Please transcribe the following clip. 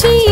जी